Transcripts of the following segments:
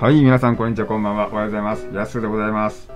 はい、皆さん、こんにちは、こんばんは。おはようございます。やすでございます。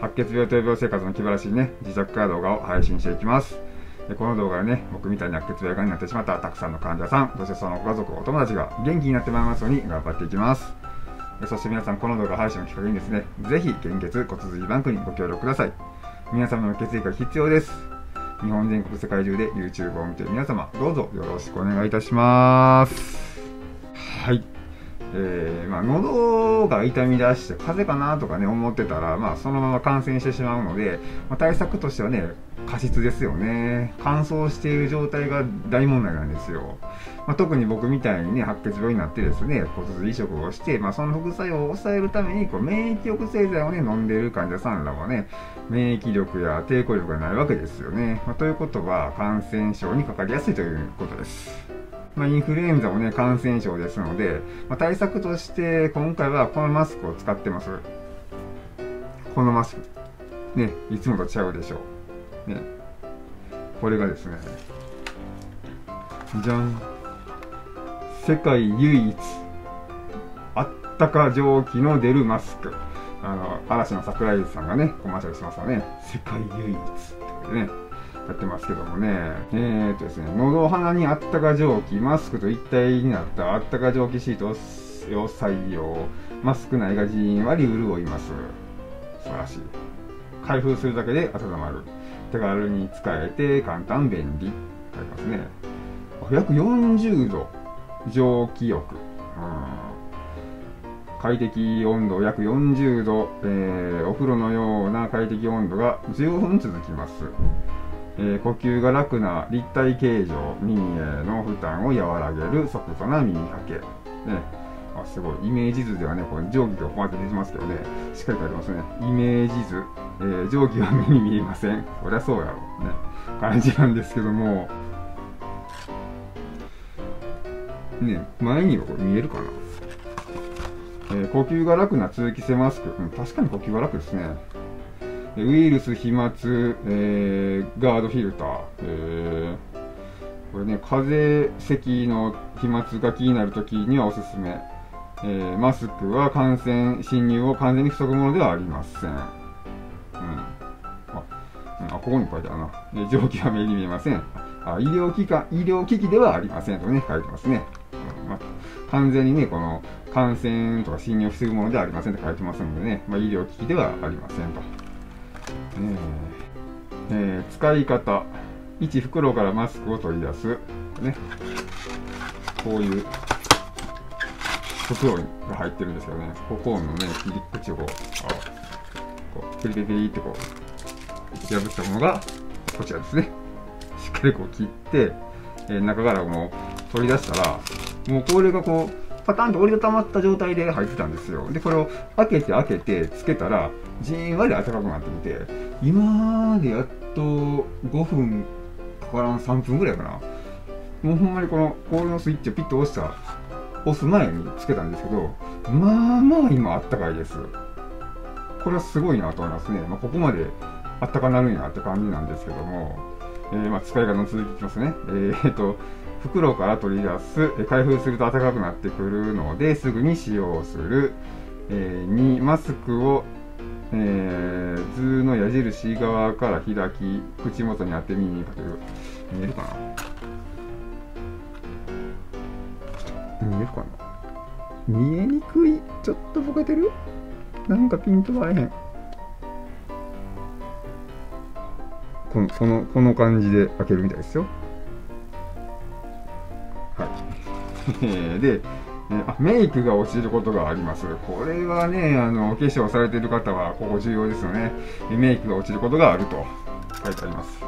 白血病と病生活の気晴らしいね、自宅から動画を配信していきます。でこの動画でね、僕みたいに白血病がになってしまったたくさんの患者さん、そしてそのご家族、お友達が元気になってまいりますように頑張っていきます。そして皆さん、この動画配信をきっかけにですね、ぜひ、献血骨髄バンクにご協力ください。皆様の血液が必要です。日本全国世界中で YouTube を見ている皆様、どうぞよろしくお願いいたします。はい。えー、まあ、喉が痛み出して風邪かなとかね、思ってたら、まあ、そのまま感染してしまうので、まあ、対策としてはね、過失ですよね。乾燥している状態が大問題なんですよ。まあ、特に僕みたいにね、白血病になってですね、骨髄移植をして、まあ、その副作用を抑えるために、こう、免疫抑制剤をね、飲んでいる患者さんらはね、免疫力や抵抗力がないわけですよね。まあ、ということは、感染症にかかりやすいということです。まあ、インフルエンザもね、感染症ですので、まあ、対策として今回はこのマスクを使ってます。このマスク。ね、いつもと違うでしょう。ね。これがですね、じゃん。世界唯一、あったか蒸気の出るマスク。あの、嵐の桜井さんがね、コマーシャルしますよね。世界唯一ってことでね。やってますけどもね。えー、っとですね、喉鼻にあったか蒸気、マスクと一体になったあったか蒸気シートを採用。マスク内がじんわり潤います。素晴らしい。開封するだけで温まる。手軽に使えて簡単便利。書いてますね。約40度。蒸気浴。快適温度約40度、えー、お風呂のような快適温度が15分続きます。えー、呼吸が楽な立体形状耳への負担を和らげる即座な耳かけ、ね、あすごい。イメージ図ではねこれ定規がこうやって出てますけどね。しっかり書いてますね。イメージ図、えー、定規は目に見えません。そりゃそうやろ。うね。感じなんですけども。ね前にはこれ見えるかな。えー、呼吸が楽な通気性マスク、うん、確かに呼吸が楽ですね。ウイルス、飛沫、えー、ガードフィルター、えー、これね、風邪、咳の飛沫が気になるときにはおすすめ。えー、マスクは感染侵入を完全に防ぐものではありません。うん。あ、あここに書いてあるな。えー、蒸気は目に見えません。あ医療機関、医療機器ではありませんとね、書いてますね。まあ、完全にね、この感染とか侵入を防ぐものではありませんと書いてますのでね、まあ、医療機器ではありませんと。えー、使い方。1袋からマスクを取り出す、ね、こういう袋が入ってるんですけどね。ここのね切り口をこうこうピリピリピリってこう破ったものがこちらですね。しっかりこう切って、えー、中からもう取り出したらもうこれがこうパタンと折りたたまった状態で入ってたんですよ。で、これを開けて開けてつけたら、じんわり暖かくなってきて、今までやっと5分かからん3分ぐらいかな。もうほんまにこの氷のスイッチをピッと押した、押す前につけたんですけど、まあまあ今あったかいです。これはすごいなと思いますね。まあ、ここまであったかなるんやって感じなんですけども、えー、まあ使い方の続きいきますね。えー、っと、袋から取り出す、開封すると暖かくなってくるので、すぐに使用する。えー、2、マスクを、えー、図の矢印側から開き、口元に当て耳にかける。見えるかな？見えるかな？見えにくい。ちょっとぼけてる？なんかピントが合えへん。この、この、この感じで開けるみたいですよ。で、あメイクが落ちることがあります。これはね、あの、お化粧されている方は、ここ重要ですよね。メイクが落ちることがあると書いてあります。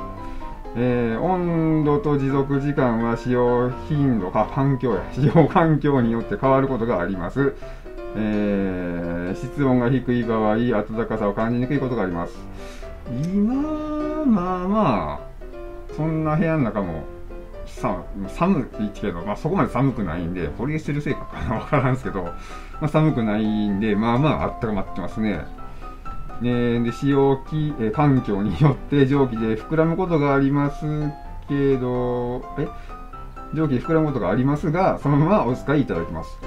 えー、温度と持続時間は使用頻度か環境や 使用環境によって変わることがあります。えー、室温が低い場合、暖かさを感じにくいことがあります。今、まあまあ、そんな部屋の中もさ寒いけど、まあ、そこまで寒くないんで、ポリエステル製かかなわからんすけど、まあ、寒くないんで、まあまああったかまってますね。ねで、使用機、え環境によって蒸気で膨らむことがありますけど、え？蒸気で膨らむことがありますが、そのままお使いいただきます。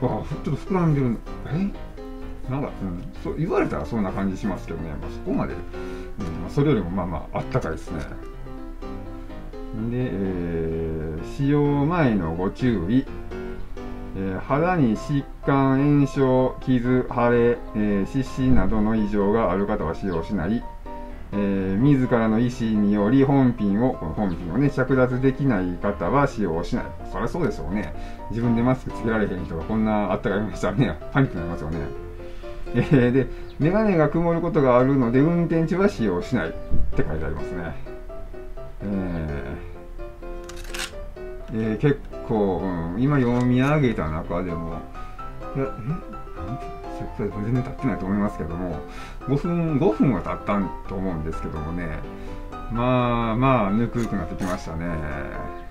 わあちょっと膨らんでるえ？なんか、うん、そう言われたらそんな感じしますけどね、まあ、そこまで、うんまあ、それよりもまあまああったかいですね。で、えー、使用前のご注意えー、肌に疾患、炎症、傷、腫れ、えー、湿疹などの異常がある方は使用しない、えー、自らの意思により本品を、この本品をね、着脱できない方は使用しない。そりゃそうでしょうね。自分でマスクつけられへん人がこんなあったかいましたらね、パニックになりますよね。えー、で、メガネが曇ることがあるので、運転中は使用しないって書いてありますね。えー、えー、結構、うん、今読み上げた中でも、いや、え全然経ってないと思いますけども、5分、5分は経ったと思うんですけどもね、まあまあ、ぬくくなってきましたね。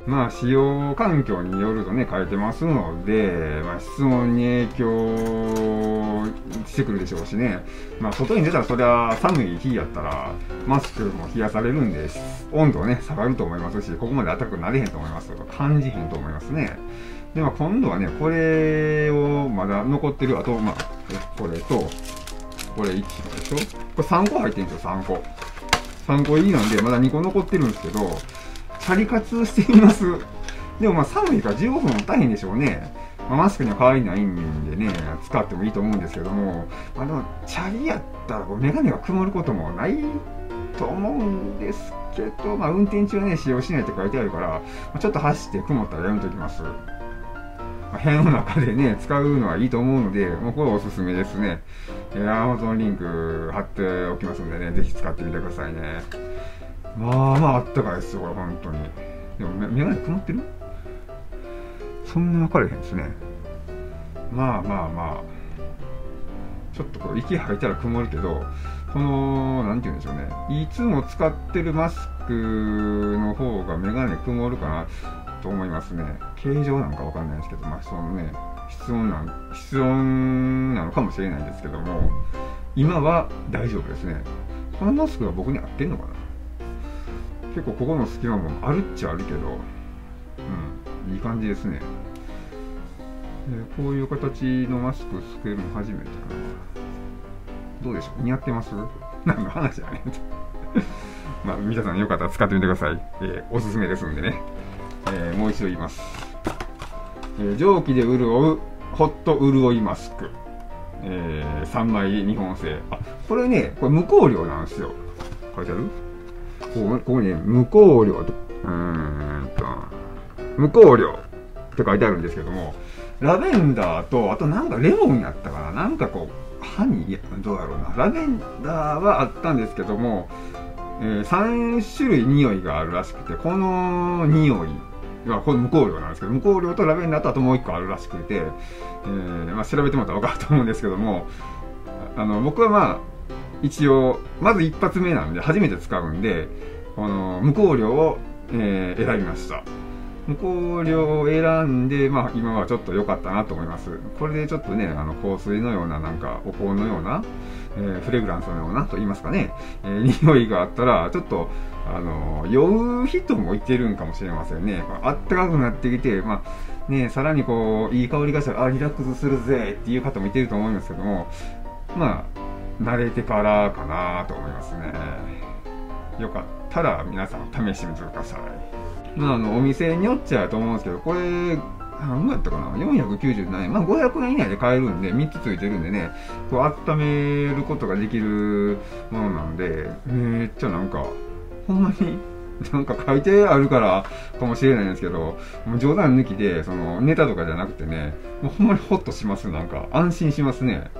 まあ、使用環境によるとね、変えてますので、まあ、室温に影響してくるでしょうしね。まあ、外に出たらそりゃ寒い日やったら、マスクも冷やされるんで、温度ね、下がると思いますし、ここまで暖かくなれへんと思います感じへんと思いますね。で、まあ、今度はね、これをまだ残ってる、あと、まあ、これと、これ1個でしょ？これ3個入ってるんですよ、3個。3個入りなんで、まだ2個残ってるんですけど、チャリ活しています。でもまあ寒いから15分も大変でしょうね。まあ、マスクには変わりないんでね、使ってもいいと思うんですけども、あ、でも、チャリやったらこうメガネが曇ることもないと思うんですけど、まあ、運転中ね、使用しないって書いてあるから、まあ、ちょっと走って曇ったらやめときます。まあ、部屋の中でね、使うのはいいと思うので、もうこれおすすめですね。えー、Amazon リンク貼っておきますのでね、ぜひ使ってみてくださいね。まあまああったかいですよ、これ、本当に。でも、メガネ曇ってる？そんな分かれへんですね。まあまあまあ。ちょっとこう、息吐いたら曇るけど、この、なんて言うんでしょうね。いつも使ってるマスクの方がメガネ曇るかなと思いますね。形状なんかわかんないですけど、まあそのね、室温なん、室温なのかもしれないんですけども、今は大丈夫ですね。このマスクが僕に合ってんのかな？結構ここの隙間もあるっちゃあるけど、うん、いい感じですね。でこういう形のマスクつけるの初めてかな。どうでしょう？似合ってます？何の話やね まあ、皆さんよかったら使ってみてください。えー、おすすめですんでね。えー、もう一度言います。えー、蒸気で潤うホット潤いマスク。えー、3枚日本製。あ、これね、これ無香料なんですよ。書いてある？ここここにね、無香料と、うーんと、無香料って書いてあるんですけども、ラベンダーと、あとなんかレモンやったかななんかこう、ハニー？どうやろうな。ラベンダーはあったんですけども、えー、3種類匂いがあるらしくて、この匂いは、これ無香料なんですけど、無香料とラベンダーとあともう一個あるらしくて、えー、まあ、調べてもらったら分かると思うんですけども、あの、僕はまあ、一応、まず一発目なんで、初めて使うんで、この、無香料を、えー、選びました。香料を選んで、まあ、今はちょっと良かったなと思います。これでちょっとね、あの、香水のような、なんか、お香のような、えー、フレグランスのようなと言いますかね、えー、匂いがあったら、ちょっと、あの、酔う人もいてるんかもしれませんね。あったかくなってきて、まあ、ね、さらにこう、いい香りがしたら、あ、リラックスするぜっていう方もいてると思いますけども、まあ、慣れてからかなと思いますね。よかったら皆さん試してみてください。まあ、あの、お店によっちゃと思うんですけど、これ、何やったかな ?497 円。まあ、500円以内で買えるんで、3つついてるんでね、こう、温めることができるものなんで、めっちゃなんか、ほんまに、なんか書いてあるからかもしれないんですけど、もう冗談抜きで、その、ネタとかじゃなくてね、もうほんまにホッとします。なんか、安心しますね。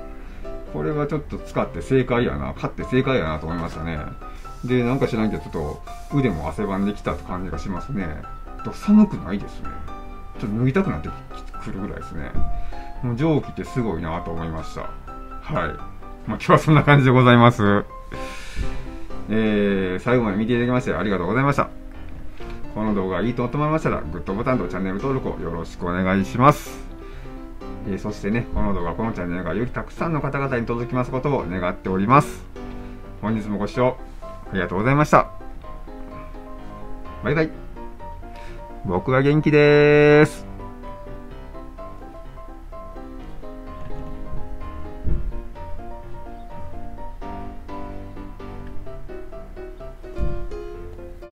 これはちょっと使って正解やな、買って正解やなと思いましたね。で、なんか知らんけど、ちょっと腕も汗ばんできたって感じがしますね。寒くないですね。ちょっと脱ぎたくなってくるぐらいですね。もう蒸気ってすごいなと思いました。はい。まあ、今日はそんな感じでございます。えー、最後まで見ていただきましてありがとうございました。この動画がいいと思いましたら、グッドボタンとチャンネル登録をよろしくお願いします。えー、そしてね、この動画、このチャンネルがよりたくさんの方々に届きますことを願っております。本日もご視聴ありがとうございました。バイバイ。僕は元気です。